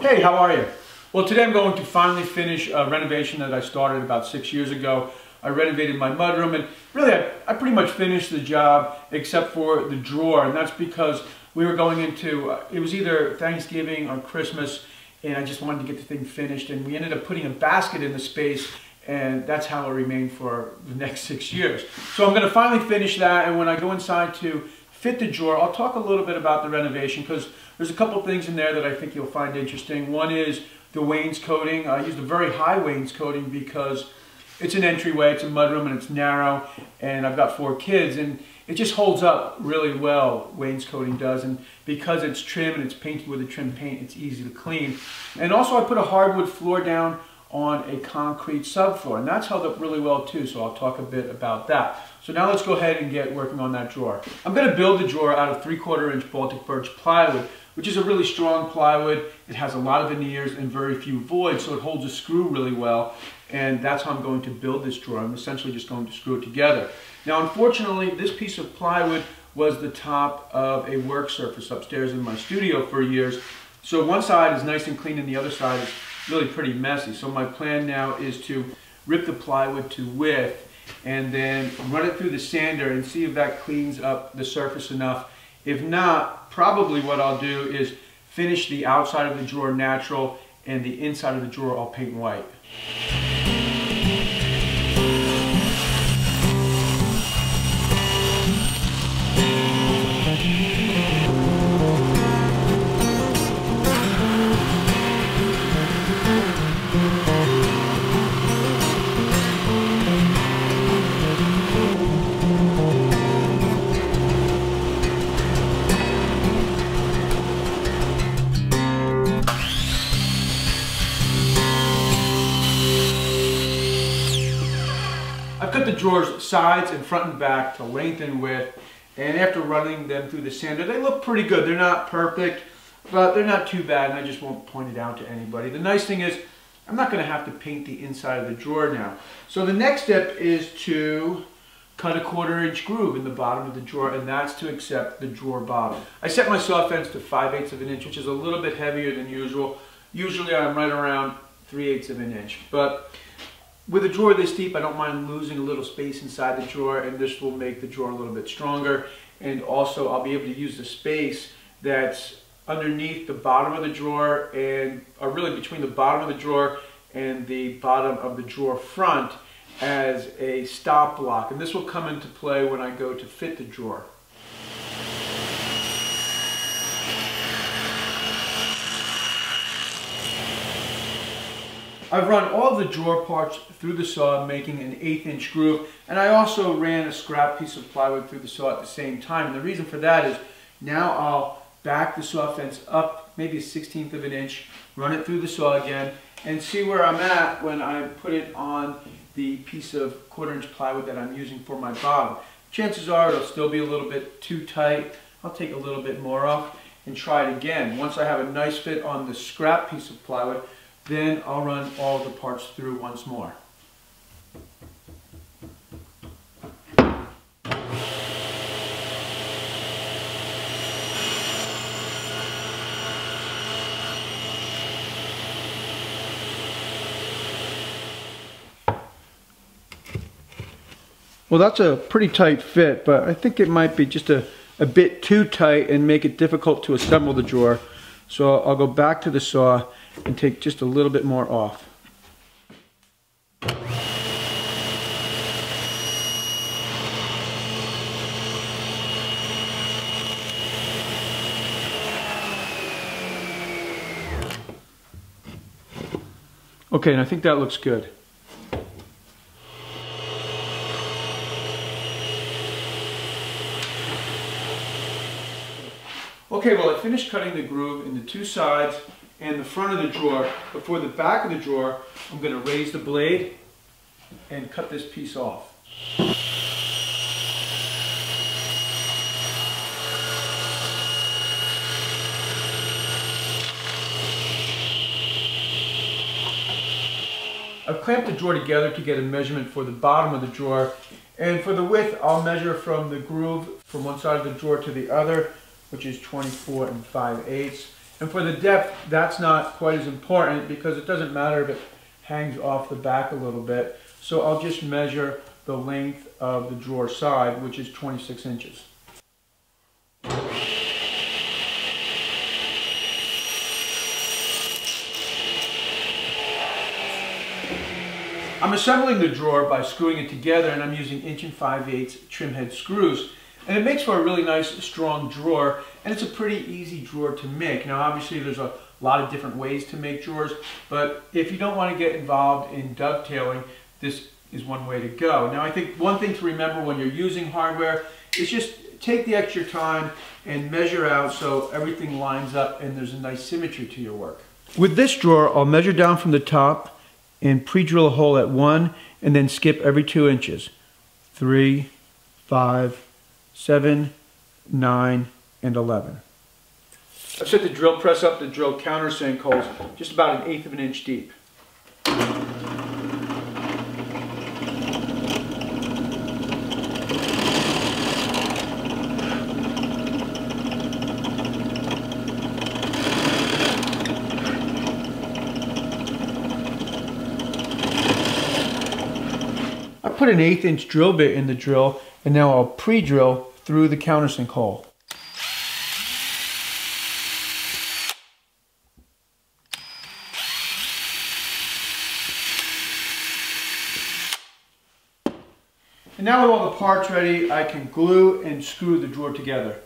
Hey, how are you? Well, today I'm going to finally finish a renovation that I started about six years ago. I renovated my mudroom and really I, I pretty much finished the job except for the drawer and that's because we were going into, uh, it was either Thanksgiving or Christmas and I just wanted to get the thing finished and we ended up putting a basket in the space and that's how it remained for the next six years. So I'm going to finally finish that and when I go inside to fit the drawer, I'll talk a little bit about the renovation because there's a couple things in there that I think you'll find interesting. One is the wainscoting. I used a very high wainscoting because it's an entryway, it's a mudroom and it's narrow and I've got four kids and it just holds up really well, wainscoting does, and because it's trim and it's painted with a trim paint, it's easy to clean. And also I put a hardwood floor down on a concrete subfloor, and that's held up really well too, so I'll talk a bit about that. So now let's go ahead and get working on that drawer. I'm going to build the drawer out of 3 quarter inch Baltic birch plywood, which is a really strong plywood. It has a lot of veneers and very few voids, so it holds a screw really well, and that's how I'm going to build this drawer. I'm essentially just going to screw it together. Now unfortunately, this piece of plywood was the top of a work surface upstairs in my studio for years, so one side is nice and clean and the other side is really pretty messy. So my plan now is to rip the plywood to width and then run it through the sander and see if that cleans up the surface enough. If not, probably what I'll do is finish the outside of the drawer natural and the inside of the drawer I'll paint white. Sides and front and back to length and width. And after running them through the sander, they look pretty good. They're not perfect, but they're not too bad, and I just won't point it out to anybody. The nice thing is, I'm not going to have to paint the inside of the drawer now. So the next step is to cut a quarter inch groove in the bottom of the drawer, and that's to accept the drawer bottom. I set my saw fence to 5 eighths of an inch, which is a little bit heavier than usual. Usually I'm right around 3 eighths of an inch, but with a drawer this deep, I don't mind losing a little space inside the drawer, and this will make the drawer a little bit stronger. And also, I'll be able to use the space that's underneath the bottom of the drawer and or really between the bottom of the drawer and the bottom of the drawer front as a stop block. And this will come into play when I go to fit the drawer. I've run all the drawer parts through the saw making an eighth inch groove and I also ran a scrap piece of plywood through the saw at the same time and the reason for that is now I'll back the saw fence up maybe a 16th of an inch, run it through the saw again and see where I'm at when I put it on the piece of quarter inch plywood that I'm using for my bottom. Chances are it'll still be a little bit too tight. I'll take a little bit more off and try it again. Once I have a nice fit on the scrap piece of plywood, then I'll run all the parts through once more. Well, that's a pretty tight fit, but I think it might be just a, a bit too tight and make it difficult to assemble the drawer. So I'll go back to the saw and take just a little bit more off. Okay, and I think that looks good. Okay, well I finished cutting the groove in the two sides and the front of the drawer. But for the back of the drawer, I'm going to raise the blade and cut this piece off. I've clamped the drawer together to get a measurement for the bottom of the drawer. And for the width, I'll measure from the groove from one side of the drawer to the other, which is 24 and 5 eighths. And for the depth, that's not quite as important because it doesn't matter if it hangs off the back a little bit. So I'll just measure the length of the drawer side, which is 26 inches. I'm assembling the drawer by screwing it together and I'm using inch and 5 eighths trim head screws. And it makes for a really nice strong drawer and it's a pretty easy drawer to make. Now obviously there's a lot of different ways to make drawers, but if you don't want to get involved in dovetailing, this is one way to go. Now I think one thing to remember when you're using hardware is just take the extra time and measure out so everything lines up and there's a nice symmetry to your work. With this drawer, I'll measure down from the top and pre-drill a hole at one and then skip every two inches. Three, five, seven, nine, and 11. I've set the drill press up to drill countersink holes just about an eighth of an inch deep. I put an eighth inch drill bit in the drill and now I'll pre-drill through the countersink hole. And now with all the parts ready, I can glue and screw the drawer together.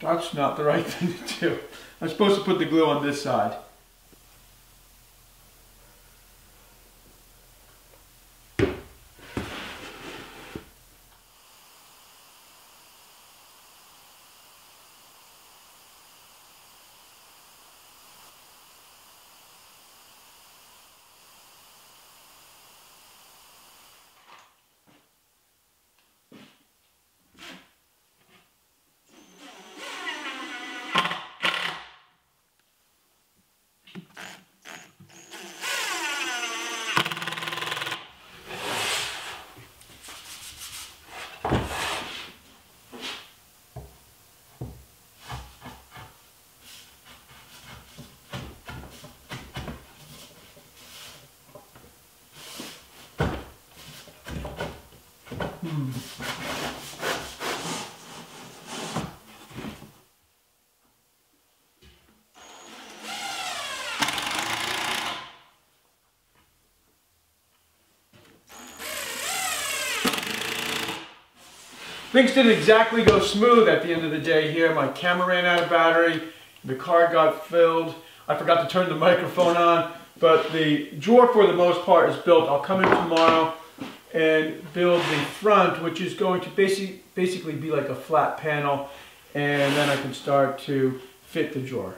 That's not the right thing to do. I'm supposed to put the glue on this side. Hmm. Things didn't exactly go smooth at the end of the day here. My camera ran out of battery, the card got filled, I forgot to turn the microphone on, but the drawer for the most part is built. I'll come in tomorrow and build the front, which is going to basic, basically be like a flat panel, and then I can start to fit the drawer.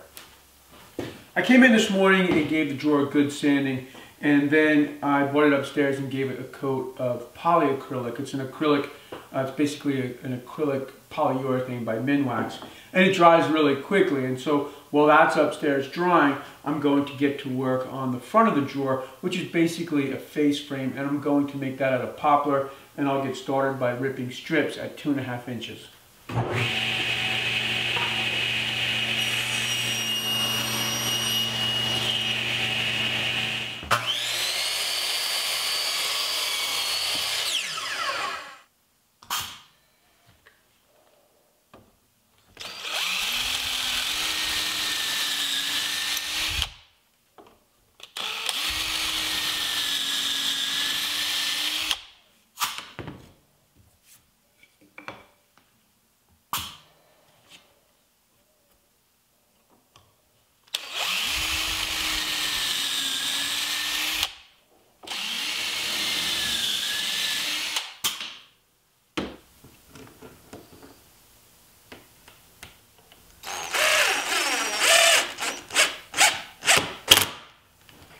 I came in this morning and gave the drawer a good sanding, and then I brought it upstairs and gave it a coat of polyacrylic. It's an acrylic, uh, it's basically a, an acrylic polyurethane by Minwax, and it dries really quickly, and so while that's upstairs drying, I'm going to get to work on the front of the drawer, which is basically a face frame, and I'm going to make that out of poplar, and I'll get started by ripping strips at two and a half inches.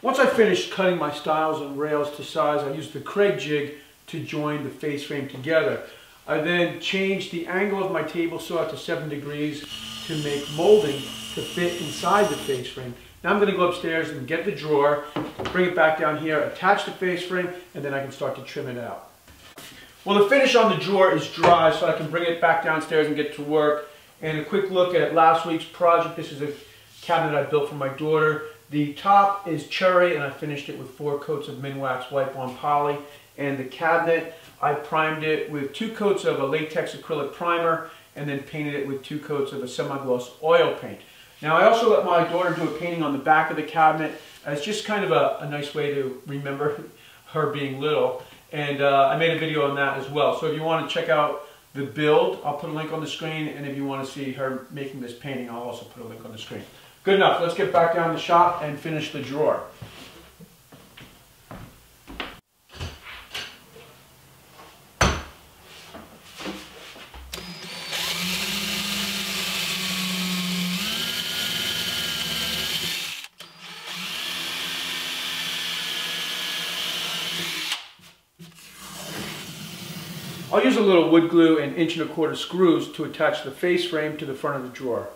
Once I finished cutting my stiles and rails to size, I used the Kreg jig to join the face frame together. I then changed the angle of my table saw to 7 degrees to make molding to fit inside the face frame. Now I'm going to go upstairs and get the drawer, bring it back down here, attach the face frame, and then I can start to trim it out. Well, the finish on the drawer is dry, so I can bring it back downstairs and get to work. And a quick look at last week's project. This is a cabinet I built for my daughter. The top is cherry and I finished it with four coats of Minwax Wipe On Poly. And the cabinet, I primed it with two coats of a latex acrylic primer and then painted it with two coats of a semi-gloss oil paint. Now I also let my daughter do a painting on the back of the cabinet. It's just kind of a, a nice way to remember her being little. And uh, I made a video on that as well. So if you want to check out the build, I'll put a link on the screen. And if you want to see her making this painting, I'll also put a link on the screen. Good enough. Let's get back down the shop and finish the drawer. I'll use a little wood glue and inch and a quarter screws to attach the face frame to the front of the drawer.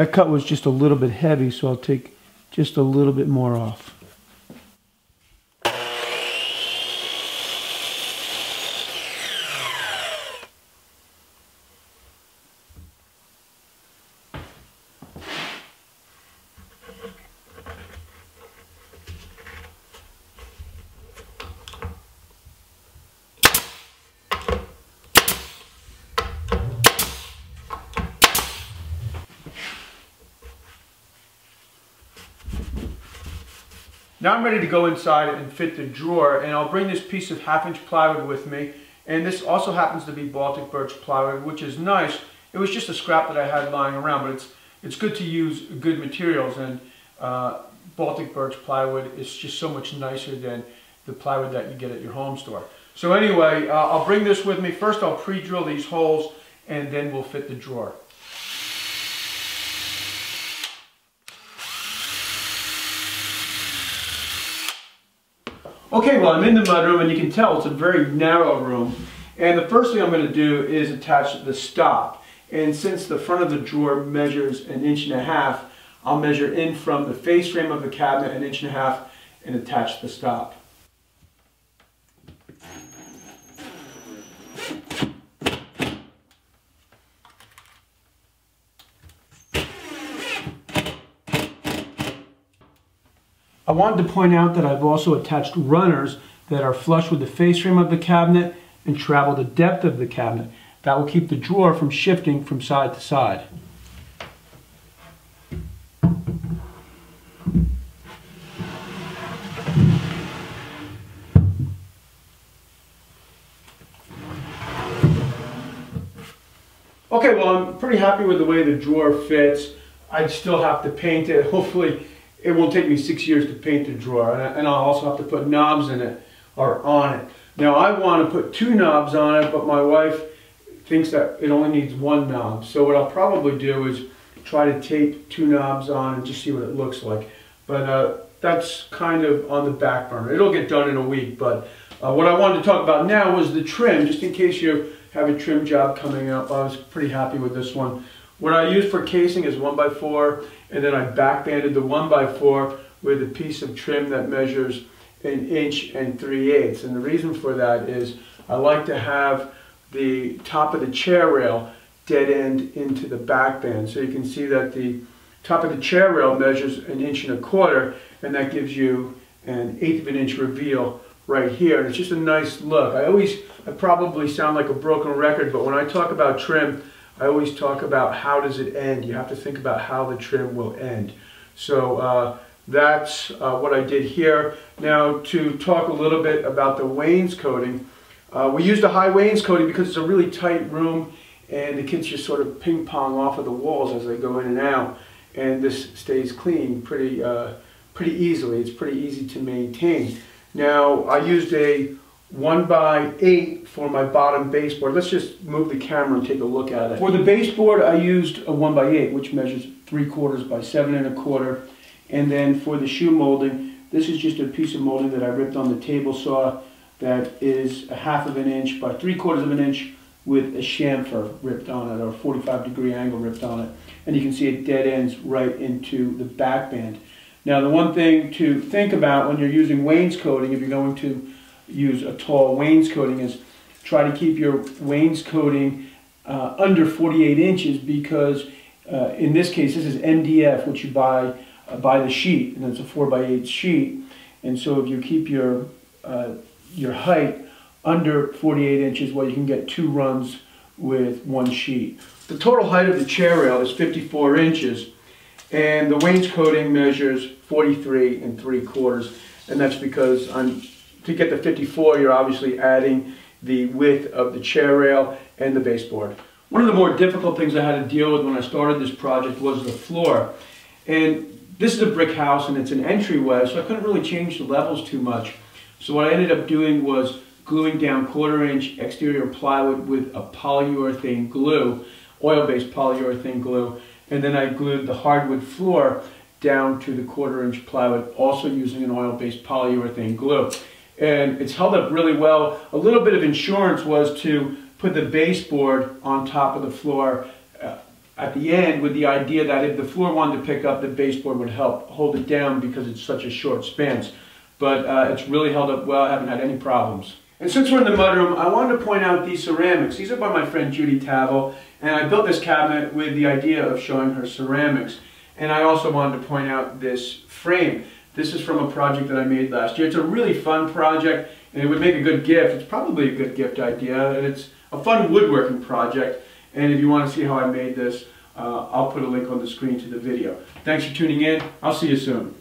That cut was just a little bit heavy, so I'll take just a little bit more off. Now I'm ready to go inside and fit the drawer and I'll bring this piece of half inch plywood with me and this also happens to be Baltic birch plywood which is nice. It was just a scrap that I had lying around but it's it's good to use good materials and uh, Baltic birch plywood is just so much nicer than the plywood that you get at your home store. So anyway, uh, I'll bring this with me. First I'll pre-drill these holes and then we'll fit the drawer. Okay, well I'm in the mudroom and you can tell it's a very narrow room. And the first thing I'm going to do is attach the stop. And since the front of the drawer measures an inch and a half, I'll measure in from the face frame of the cabinet an inch and a half and attach the stop. I wanted to point out that I've also attached runners that are flush with the face frame of the cabinet and travel the depth of the cabinet. That will keep the drawer from shifting from side to side. Okay, well I'm pretty happy with the way the drawer fits. I still have to paint it. Hopefully it won't take me six years to paint the drawer and I'll also have to put knobs in it or on it. Now I want to put two knobs on it but my wife thinks that it only needs one knob. So what I'll probably do is try to tape two knobs on and just see what it looks like. But uh, that's kind of on the back burner. It'll get done in a week but uh, what I wanted to talk about now was the trim just in case you have a trim job coming up. I was pretty happy with this one. What I used for casing is 1x4 and then I backbanded the 1x4 with a piece of trim that measures an inch and 3 eighths. And the reason for that is I like to have the top of the chair rail dead end into the back band. So you can see that the top of the chair rail measures an inch and a quarter and that gives you an eighth of an inch reveal right here. And it's just a nice look. I always, I probably sound like a broken record, but when I talk about trim, I always talk about how does it end. You have to think about how the trim will end. So uh, that's uh, what I did here. Now to talk a little bit about the wainscoting. Uh, we used a high wainscoting because it's a really tight room and the kids just sort of ping pong off of the walls as they go in and out. And this stays clean pretty, uh, pretty easily. It's pretty easy to maintain. Now, I used a one by eight for my bottom baseboard. Let's just move the camera and take a look at it. For the baseboard, I used a one by eight, which measures three quarters by seven and a quarter. And then for the shoe molding, this is just a piece of molding that I ripped on the table saw that is a half of an inch by three quarters of an inch with a chamfer ripped on it or a 45 degree angle ripped on it. And you can see it dead ends right into the back band. Now the one thing to think about when you're using wainscoting, if you're going to use a tall wainscoting, is try to keep your wainscoting uh, under 48 inches because uh, in this case this is MDF which you buy uh, by the sheet and it's a 4 by 8 sheet and so if you keep your uh, your height under 48 inches well you can get two runs with one sheet. The total height of the chair rail is 54 inches and the wainscoting measures 43 and 3 quarters and that's because I'm to get the 54 you're obviously adding the width of the chair rail and the baseboard. One of the more difficult things I had to deal with when I started this project was the floor and this is a brick house and it's an entryway so I couldn't really change the levels too much so what I ended up doing was gluing down quarter inch exterior plywood with a polyurethane glue oil-based polyurethane glue and then I glued the hardwood floor down to the quarter inch plywood, also using an oil-based polyurethane glue. And it's held up really well. A little bit of insurance was to put the baseboard on top of the floor uh, at the end with the idea that if the floor wanted to pick up, the baseboard would help hold it down because it's such a short span. But uh, it's really held up well, I haven't had any problems. And since we're in the mudroom, I wanted to point out these ceramics. These are by my friend Judy Tavel, and I built this cabinet with the idea of showing her ceramics. And I also wanted to point out this frame. This is from a project that I made last year. It's a really fun project, and it would make a good gift. It's probably a good gift idea, and it's a fun woodworking project. And if you want to see how I made this, uh, I'll put a link on the screen to the video. Thanks for tuning in. I'll see you soon.